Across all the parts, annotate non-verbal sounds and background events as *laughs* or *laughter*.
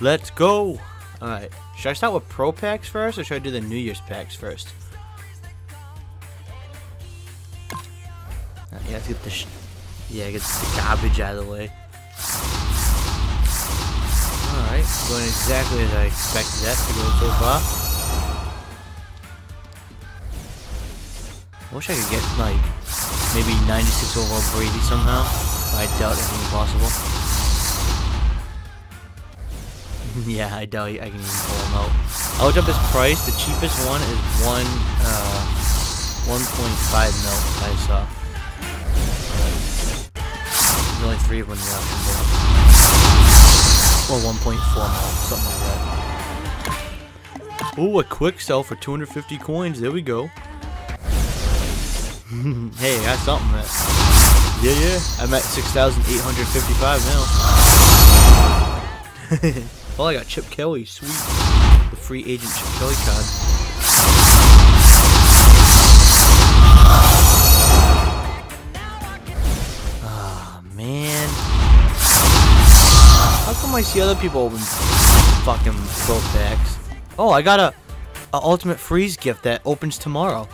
Let's go. Alright. Should I start with Pro Packs first, or should I do the New Year's Packs first? Yeah, get the yeah, get the garbage out of the way. Alright, going exactly as I expected that to go so far. I wish I could get, like, maybe 96 overall Brady somehow. I doubt anything possible. *laughs* yeah, I doubt I can even pull them out. I looked up his price. The cheapest one is one, uh, 1.5 mil. I saw. There's only three of them left. Or 1.4 mil, something like that. Ooh, a quick sell for 250 coins. There we go. *laughs* hey, I got something. That. Yeah, yeah. I'm at 6,855 now. *laughs* Oh, I got Chip Kelly. Sweet. The free agent Chip Kelly card. Ah, oh, man. How come I see other people open fucking pro packs? Oh, I got a, a Ultimate Freeze gift that opens tomorrow.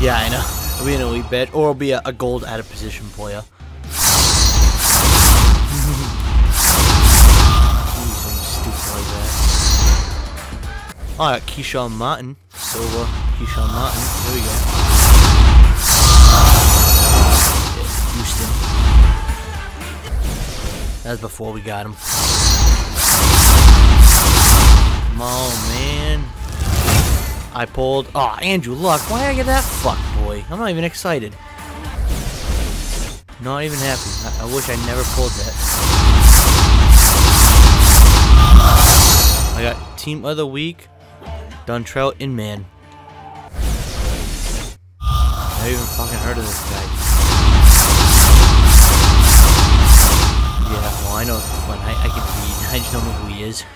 Yeah, I know. It'll be an elite bet, or it'll be a, a gold out of position player. I got Keshawn Martin. Silver Keshawn Martin. There we go. Houston. That's before we got him. Come on, man. I pulled. Oh, Andrew Luck. Why did I get that fuck boy? I'm not even excited. Not even happy. I, I wish I never pulled that. I got Team of the Week. Dontrelle Inman. Never even fucking heard of this guy. Yeah, well I know fun. I, I can read. *laughs* I just don't know who he is. *laughs*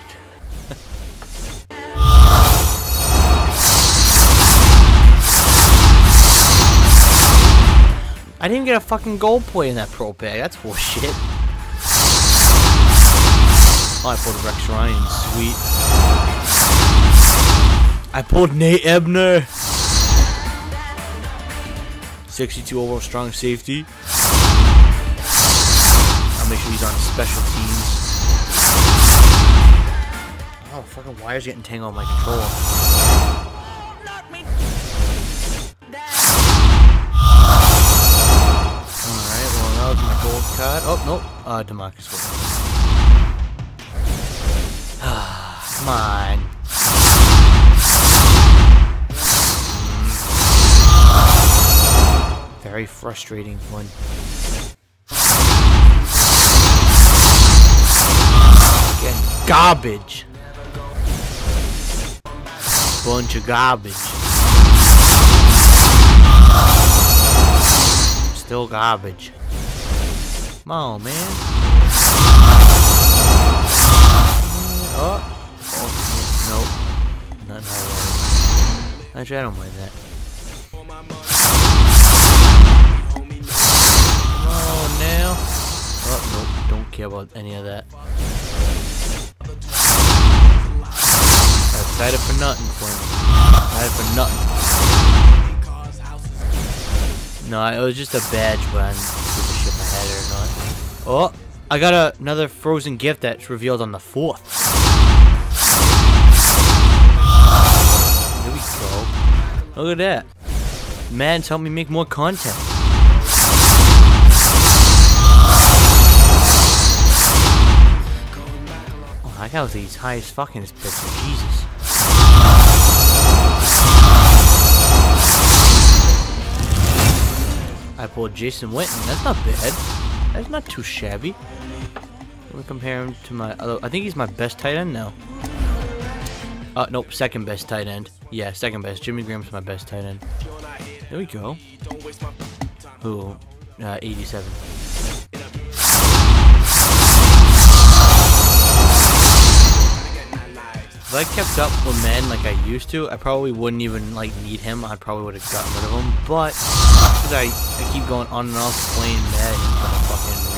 I didn't get a fucking gold play in that pro pack. That's bullshit. *laughs* Oh, I pulled Rex Ryan. Sweet. I pulled Nate Ebner. 62 overall strong safety. I'll make sure he's on special teams. Oh, fucking wires getting tangled on my controller. Alright, well, that was my gold card. Oh, nope. Uh, Demarcus *sighs* Come on. Very frustrating one. Again, garbage. Bunch of garbage. Still garbage. Come on, man. Oh. oh. Nope. I Actually, I don't mind that. Care about any of that. I excited for nothing, Flynn. Excited for nothing. No, it was just a badge, but I didn't or not. Oh, I got a, another frozen gift that's revealed on the 4th. There we go. Look at that. Man's helped me make more content. I got these high as fucking bitch. Jesus. I pulled Jason Witten. That's not bad. That's not too shabby. Let me compare him to my other. I think he's my best tight end now. Uh, nope, second best tight end. Yeah, second best. Jimmy Graham's my best tight end. There we go. Who? Uh, 87. If I kept up with men like I used to, I probably wouldn't even like need him. I probably would have gotten rid of him. But I, I keep going on and off playing Madden, I'm a fucking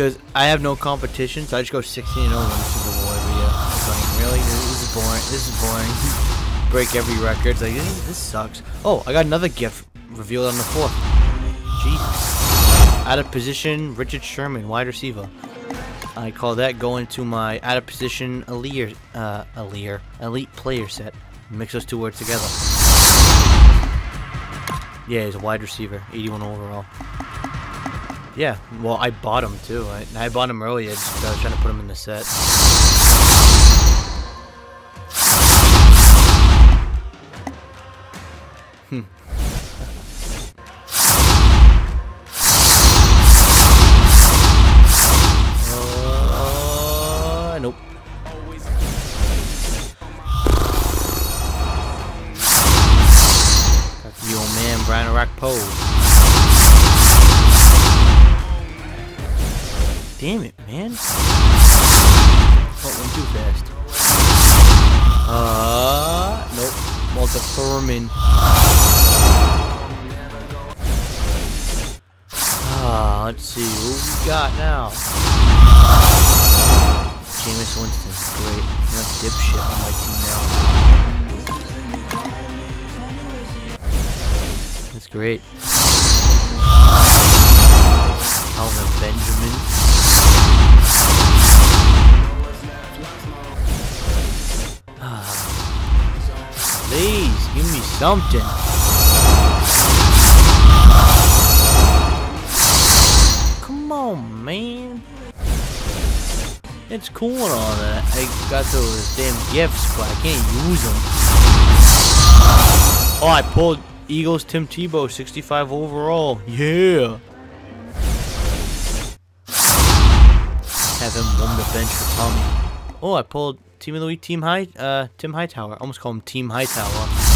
Because I have no competition, so I just go 16 and 0 in the Super Bowl every year. It's like, really? This is boring. This is boring. *laughs* Break every record. It's like, this, this sucks. Oh, I got another gift revealed on the 4th. Jesus. Out of position, Richard Sherman, wide receiver. I call that going to my out of position uh, elite, elite player set. Mix those two words together. Yeah, he's a wide receiver, 81 overall. Yeah, well, I bought them too. I, I bought them earlier 'cause I was trying to put them in the set. Hmm. Thurman. Ah, let's see. what we got now? Jameis Winston. Great. I'm a dipshit on my team now. That's great. Kelvin Benjamin. Ah. Please, give me something. Come on, man. It's cool and all that. I got those damn gifts, but I can't use them. Oh, I pulled Eagles Tim Tebow, 65 overall. Yeah. Have him warm the bench for Tommy. Oh, I pulled Team of the Week, Team High, uh, Tim Hightower. Almost call him Team Hightower.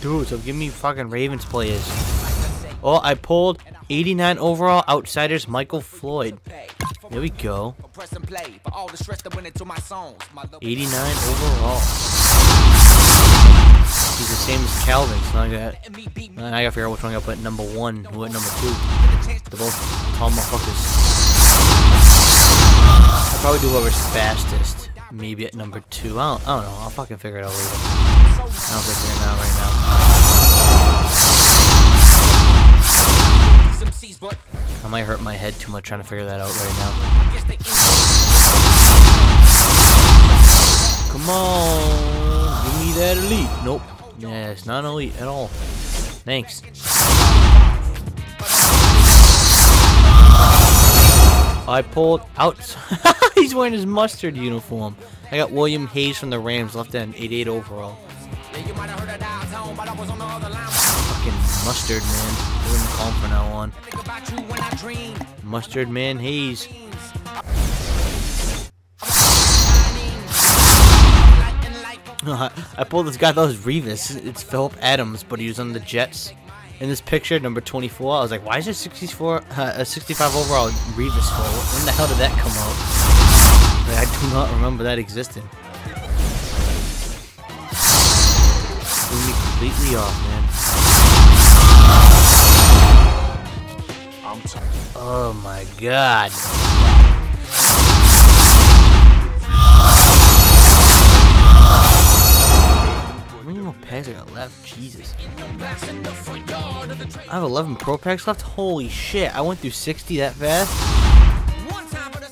Dude, so give me fucking Ravens players. Oh, I pulled 89 overall outsiders Michael Floyd. There we go. press and play for all the stress that went into my songs. My love 89 overall. He's the same as Calvin, so I got. I gotta figure out which one I gotta put number one, who at number two. They're both tall motherfuckers. I'll probably do whoever's fastest. Maybe at number two. I don't, I don't know. I'll fucking figure it out later. I don't it out right now. I might hurt my head too much trying to figure that out right now. Come on, give me that elite. Nope. Yeah, it's not elite at all. Thanks. I pulled out. *laughs* He's wearing his mustard uniform. I got William Hayes from the Rams, left end, 88 overall. Fucking mustard man. We're gonna call him from now on. Mustard man Hayes. *laughs* I pulled this guy. That was Revis. It's Philip Adams, but he was on the Jets. In this picture, number 24, I was like, why is there 64, uh, a 65 overall Revis for? When the hell did that come out? Like, I do not remember that existing. Threw me completely off, man. Oh my god. Left? Jesus. I have 11 pro packs left? Holy shit, I went through 60 that fast?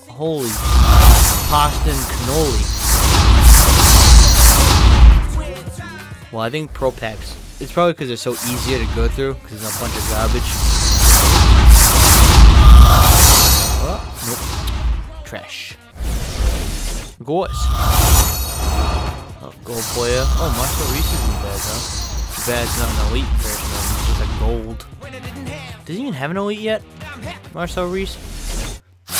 Holy pasta and cannoli. Well, I think pro packs. It's probably because they're so easier to go through, because there's a bunch of garbage. Oh, nope. Trash. Of gold player. Oh, Marcel Reese isn't bad, huh? Too bad not an elite version of him. gold. Does he even have an elite yet? Marcel Reese? He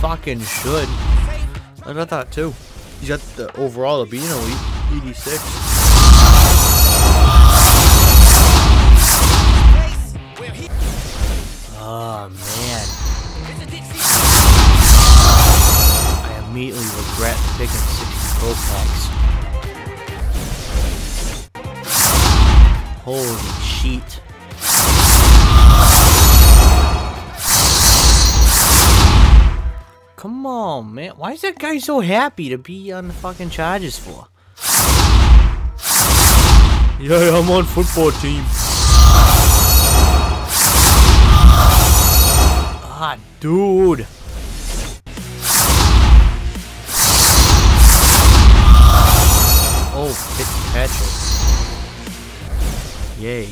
fucking should. I thought too. He's got the overall of being elite, 86. Oh ah, man. Regret picking 60 pro packs. Holy shit. Come on, man. Why is that guy so happy to be on the fucking Chargers for? Yeah, I'm on football team. Ah, dude. Fitzpatrick. Yay.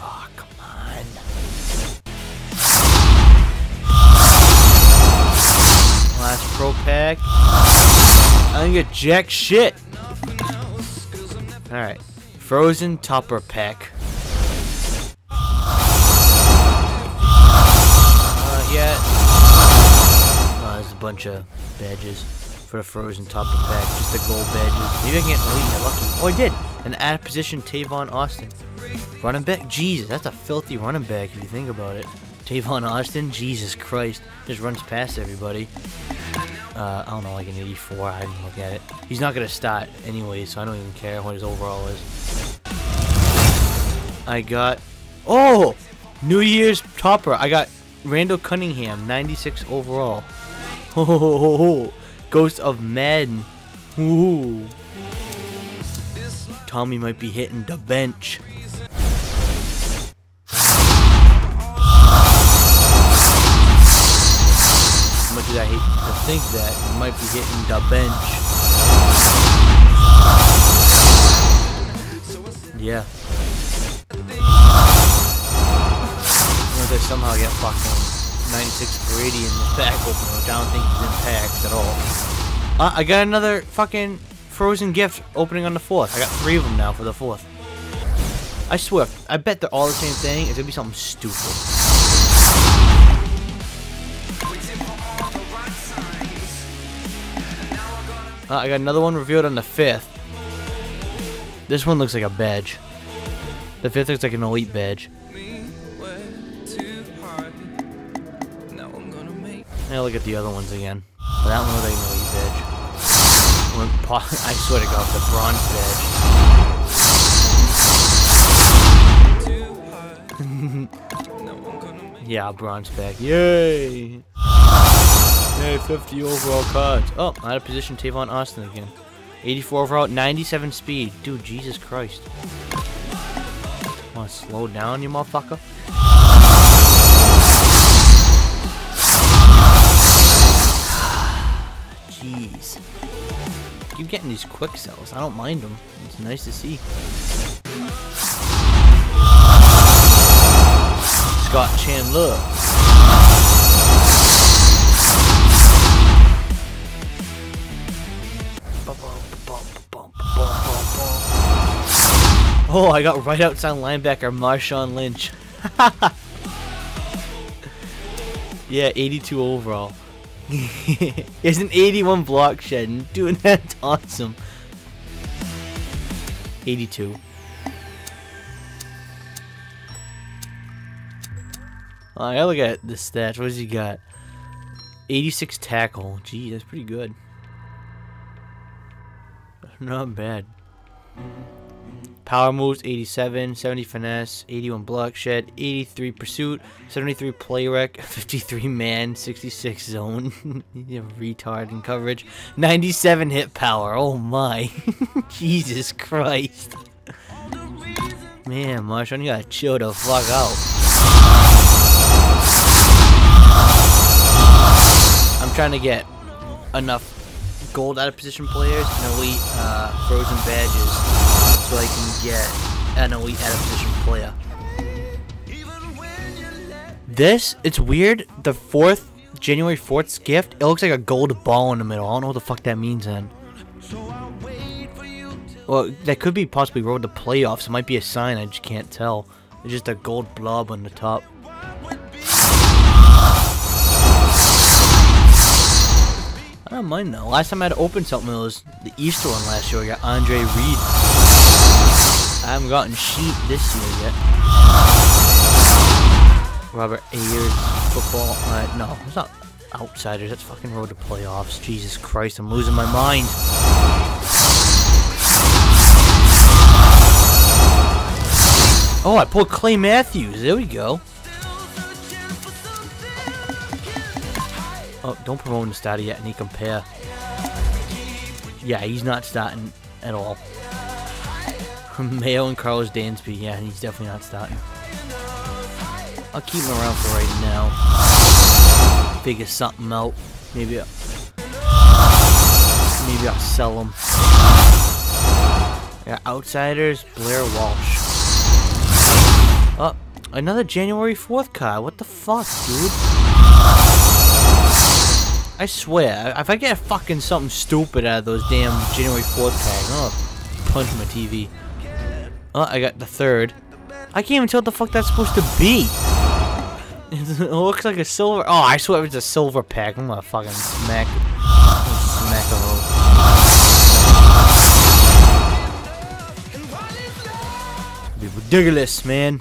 Oh, come on. Last pro pack. I didn't get jack shit. Alright. Frozen topper pack. Uh, yeah. Bunch of badges for the frozen topper pack. Just the gold badges. Maybe I can get lucky. Oh, I did. An out of position Tavon Austin. Running back? Jesus, that's a filthy running back if you think about it. Tavon Austin? Jesus Christ. Just runs past everybody. Uh, I don't know, like an 84. I didn't look at it. He's not going to start anyway, so I don't even care what his overall is. I got... Oh! New Year's topper. I got Randall Cunningham, 96 overall. Ho ho ho ho ho. Ghost of Madden! Ooh. Tommy might be hitting the bench. As much as I hate to think that, he might be hitting the bench. Yeah. Unless I somehow get fucking 96 Brady in the pack opener, which I don't think he's in packs at all. Uh, I got another fucking frozen gift opening on the 4th. I got three of them now for the 4th. I swear, I bet they're all the same thing. It's gonna be something stupid. Uh, I got another one revealed on the 5th. This one looks like a badge. The 5th looks like an elite badge. Now look at the other ones again. But that one was an elite badge. One *laughs* I swear to God, the bronze badge. *laughs* yeah, bronze back. Yay! Yay, 50 overall cards. Oh, out of position, Tavon Austin again. 84 overall, 97 speed. Dude, Jesus Christ. Wanna slow down, you motherfucker? Jeez. Keep getting these quick sells. I don't mind them. It's nice to see. Scott Chandler. Oh, I got right outside linebacker Marshawn Lynch. *laughs* yeah, 82 overall. *laughs* It's an 81 block shed. Dude, *laughs* that's awesome. 82. Oh, I look at the stats. What does he got? 86 tackle. Gee, that's pretty good. Not bad. Power moves 87, 70 finesse, 81 block shed, 83 pursuit, 73 play rec, *laughs* 53 man, 66 zone, *laughs* retard in coverage, 97 hit power. Oh my, *laughs* Jesus Christ, man, Marshawn, you gotta chill the fuck out. I'm trying to get enough gold out of position players. And elite uh, frozen badges so I can get an elite position player. This, it's weird. The fourth January 4th's gift, it looks like a gold ball in the middle. I don't know what the fuck that means then. Well, that could be possibly road to playoffs. It might be a sign, I just can't tell. It's just a gold blob on the top. I don't mind though. Last time I had to open something, it was the Easter one last year. I got Andre Reed. I haven't gotten sheet this year yet. Robert Ayers football. Uh, no, it's not outsiders. That's fucking road to playoffs. Jesus Christ, I'm losing my mind. Oh, I pulled Clay Matthews. There we go. Oh, don't promote him to start yet, and he compare. Yeah, he's not starting at all. *laughs* Mayo and Karlos Dansby, yeah, he's definitely not starting. I'll keep him around for right now. Figure something out. Maybe I'll, maybe I'll sell him. Yeah, outsiders, Blair Walsh. Oh, another January 4th card. What the fuck, dude? I swear, if I get fucking something stupid out of those damn January 4th tags, I'm gonna punch my TV. Oh, I got the third. I can't even tell what the fuck that's supposed to be. *laughs* it looks like a silver. Oh, I swear it's a silver pack. I'm gonna fucking smack, smack a hole. Be ridiculous, man.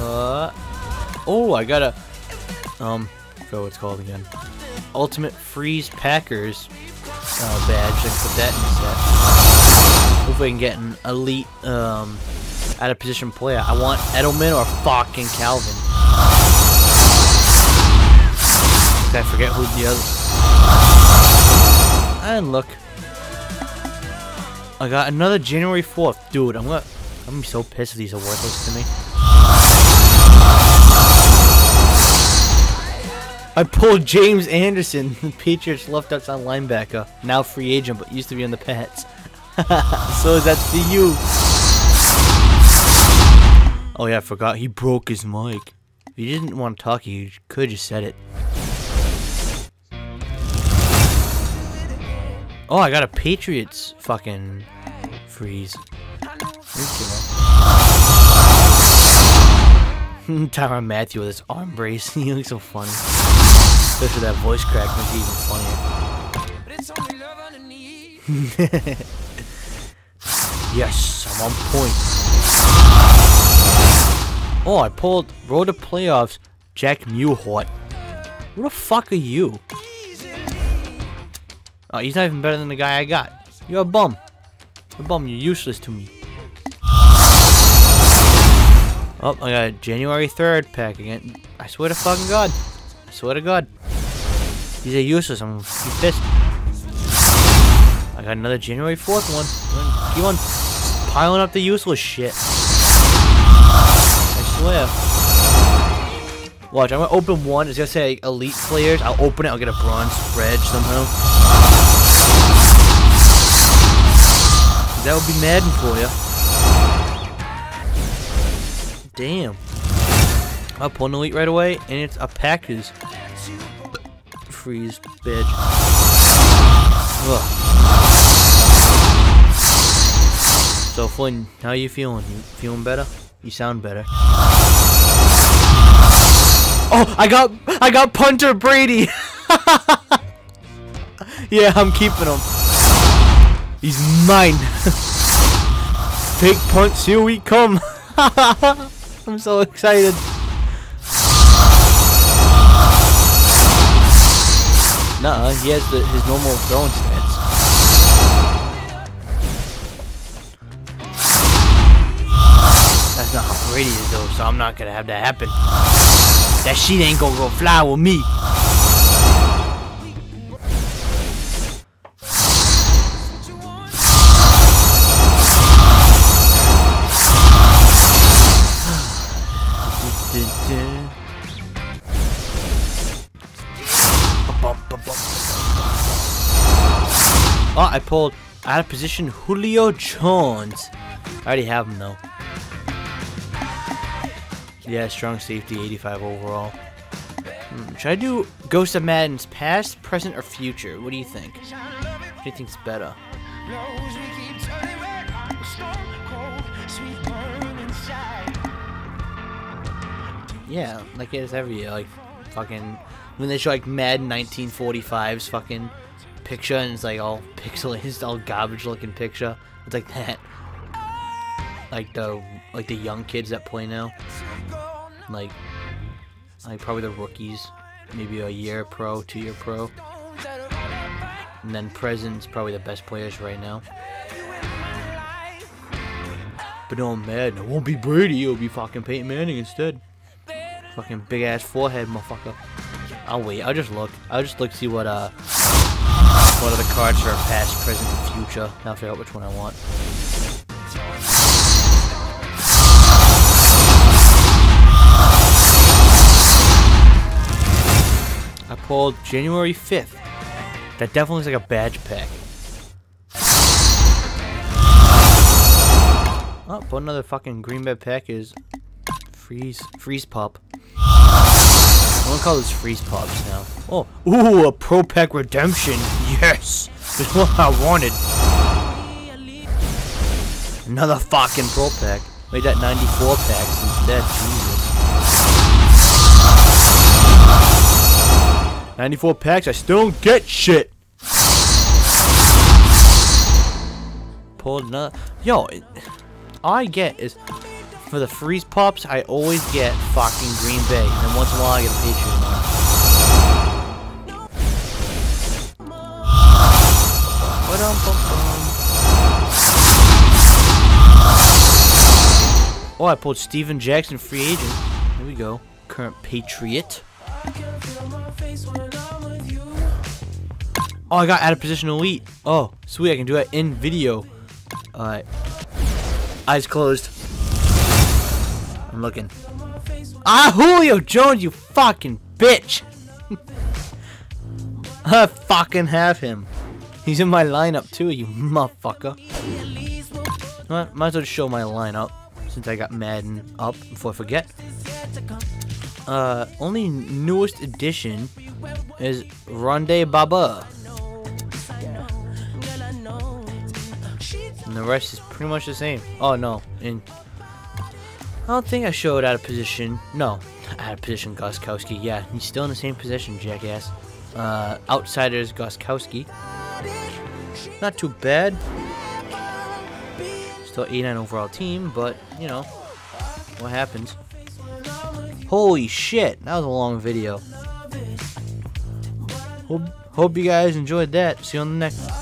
Uh, oh, I got a um, I forgot what it's called again. Ultimate Freeze Packers badge. I can put that in the set. Hopefully, I can get an elite um, out of position player. I want Edelman or fucking Calvin. I forget who the other. And look, I got another January 4th. Dude, I'm gonna, I'm so pissed if these are worthless to me. I pulled James Anderson, *laughs* Patriots left outside linebacker, now free agent, but used to be on the Pats. *laughs* so that's for you. Oh yeah, I forgot he broke his mic. If he didn't want to talk, he could just said it. Oh, I got a Patriots fucking freeze. *laughs* Tyrann Mathieu with his arm brace. he looks so funny. Especially that voice crack makes it even funnier. *laughs* yes, I'm on point. Oh, I pulled Road to Playoffs Jack Mewhort. Who the fuck are you? Oh, he's not even better than the guy I got. You're a bum. You're a bum. You're useless to me. Oh, I got a January 3rd pack again. I swear to fucking God. I swear to God. These are useless. I'm pissed. I got another January 4th one. Keep on piling up the useless shit. I swear. Watch, I'm gonna open one. It's gonna say elite players. I'll open it. I'll get a bronze spread somehow. That would be Madden for you. Damn. I'll pull an elite right away, and it's a Packers freeze bitch. Ugh. So Flynn, how you feeling? You feeling better? You sound better. Oh, I got I got punter Brady. *laughs* yeah, I'm keeping him. He's mine. *laughs* Fake punts, here we come. *laughs* I'm so excited. Nah, he has the, his normal throwing stats. That's not how Brady is though, so I'm not gonna have that happen. That shit ain't gonna go fly with me. I pulled out of position Julio Jones. I already have him though. Yeah, strong safety, 85 overall. Hmm, should I do Ghost of Madden's past, present, or future? What do you think? What do you think's better? Yeah, like it is every year. Like, fucking, when they show like Madden 1945's fucking picture and it's like all pixelated, *laughs* all garbage looking picture. It's like that. Like the like the young kids that play now. Like, like probably the rookies, maybe a year pro, two year pro. And then Present's probably the best players right now. But no Madden, it won't be Brady, it'll be fucking Peyton Manning instead. Fucking big ass forehead, motherfucker. I'll wait. I'll just look. I'll just look see what uh what are the cards are past, present, and future. I'll figure out which one I want. I pulled January 5th. That definitely looks like a badge pack. Oh, but another fucking Green Bay pack is freeze freeze pop. I'm gonna call this freeze pops now. Oh, ooh, a pro pack redemption. Yes, that's what I wanted. Another fucking pro pack. Made that 94 packs instead. Jesus. 94 packs. I still don't get shit. Pulled another. Yo, it, all I get is for the freeze pops, I always get fucking Green Bay, and once in a while I get a Patriot Oh, I pulled Steven Jackson, free agent. Here we go. Current Patriot. Oh, I got out of position elite. Oh, sweet. I can do that in video. Alright. Eyes closed. I'm looking. Ah, Julio Jones, you fucking bitch! *laughs* I fucking have him. He's in my lineup too, you motherfucker. Well, might as well show my lineup since I got Madden up before I forget. Uh, only newest addition is Ronde Barber. And the rest is pretty much the same. Oh no, and I don't think I showed out of position. No, out of position Gostkowski. Yeah, he's still in the same position, jackass. Uh, outsiders Gostkowski. Not too bad. Still 89 overall team, but, you know, what happens. Holy shit, that was a long video. Hope, hope you guys enjoyed that. See you on the next